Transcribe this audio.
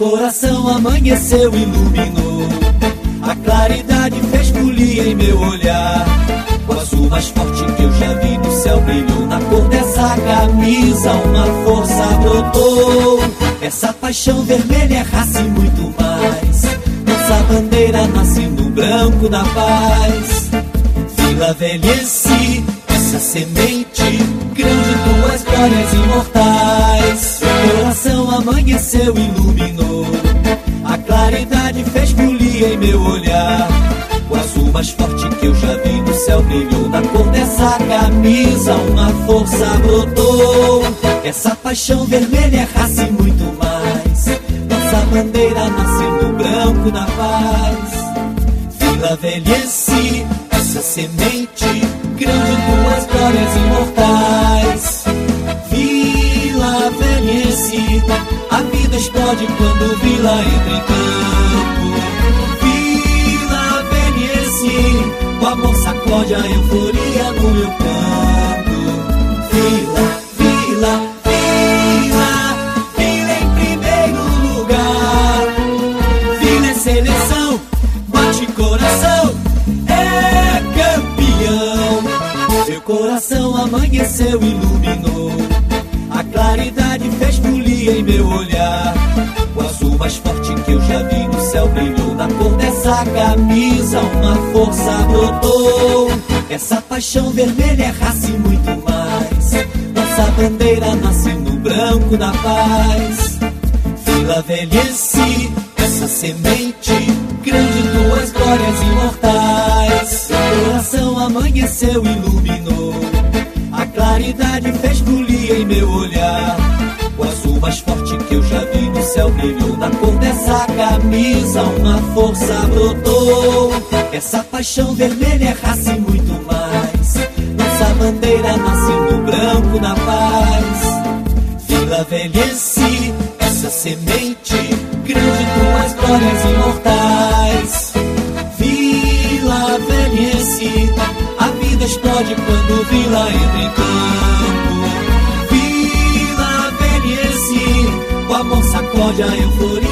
coração amanheceu, iluminou. A claridade fez folia em meu olhar. O azul mais forte que eu já vi no céu brilhou. Na cor dessa camisa, uma força brotou. Essa paixão vermelha é raça e muito mais. Nossa bandeira nasce no branco da paz. Vila velhice, essa semente, grande tuas glórias imortais. Coração amanheceu, iluminou. A claridade fez folia em meu olhar. O azul mais forte que eu já vi no céu brilhou. Na cor dessa camisa, uma força brotou. Essa paixão vermelha é raça e muito mais. Nossa bandeira nasce no branco da paz. Vila velhice, essa semente, grande tuas glórias imortais. Explode quando Vila entra em campo. Vila velhice, o amor sacode a euforia no meu canto. Vila, Vila, Vila, Vila em primeiro lugar. Vila é seleção, bate coração, é campeão. Meu coração amanheceu, iluminou. A claridade fez folia em meu olhar. O azul mais forte que eu já vi no céu brilhou. Na cor dessa camisa, uma força brotou. Essa paixão vermelha é raça e muito mais. Nossa bandeira nasce no branco da paz. Vila velhice, essa semente, grande tuas glórias imortais. Coração amanheceu, iluminou. A claridade fez folia em meu olhar. Na cor dessa camisa, uma força brotou. Essa paixão vermelha é raça e muito mais. Nossa bandeira nasce no branco da paz. Vila velhice, essa semente, grande tuas glórias imortais. Vila velhice, a vida explode quando Vila entra em campo. Vila velhice, o amor sacode